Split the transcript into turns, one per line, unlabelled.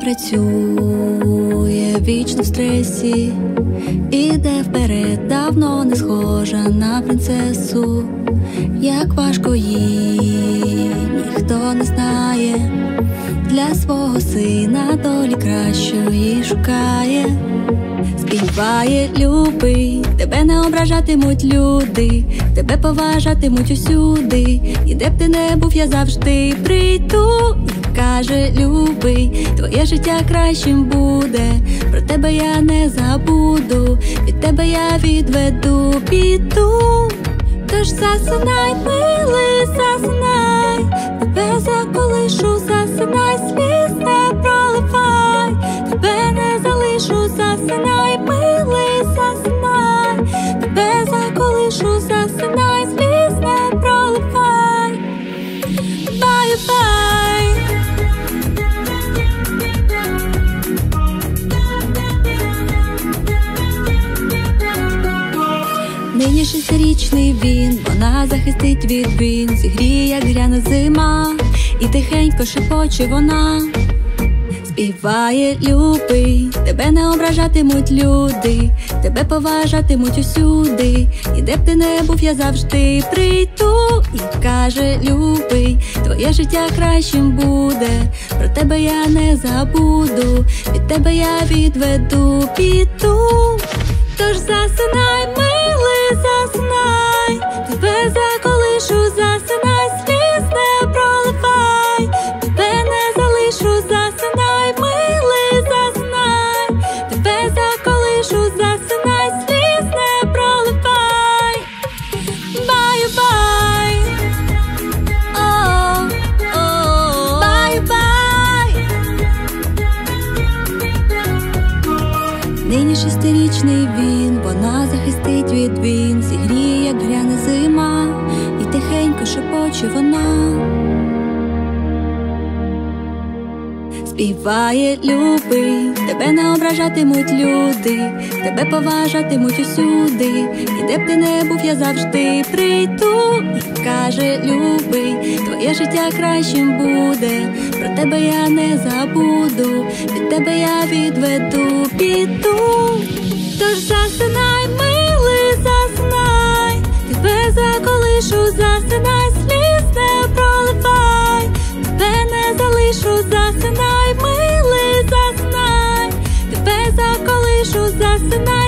працює вічно в стресі, іде вперед, давно не схожа на принцесу, як важко їй ніхто не знає, для свого сина долі кращої шукає, співає, любий, тебе не ображатимуть люди, тебе поважатимуть усюди, і де б ти не був, я завжди прийду. Каже, любий, твоє життя кращим буде, про тебе я не забуду, від тебе я відведу біду. Тож засинай, милий, Нині шестирічний він, вона захистить від він, зігріє, як гряне зима, і тихенько шепоче вона. Співає, любий, тебе не ображатимуть люди, тебе поважатимуть усюди, і де б ти не був, я завжди прийду. І каже, любий, твоє життя кращим буде, про тебе я не забуду, від тебе я відведу піду. Тож засинай, милий, засинай, шестирічний він, вона захистить від він, зігріє, як гряне зима, і тихенько шепоче вона. Співає, любий, тебе не ображатимуть люди, тебе поважатимуть усюди, і де б ти не був, я завжди прийду. І каже, любий, твоє життя кращим буде, про тебе я не забуду, від тебе я відведу піду. Тож засинай, милий, засинай, тебе заколишу, засинай, сліз не проливай, тебе не залишу, засинай, милий, засинай, тебе заколишу, засинай.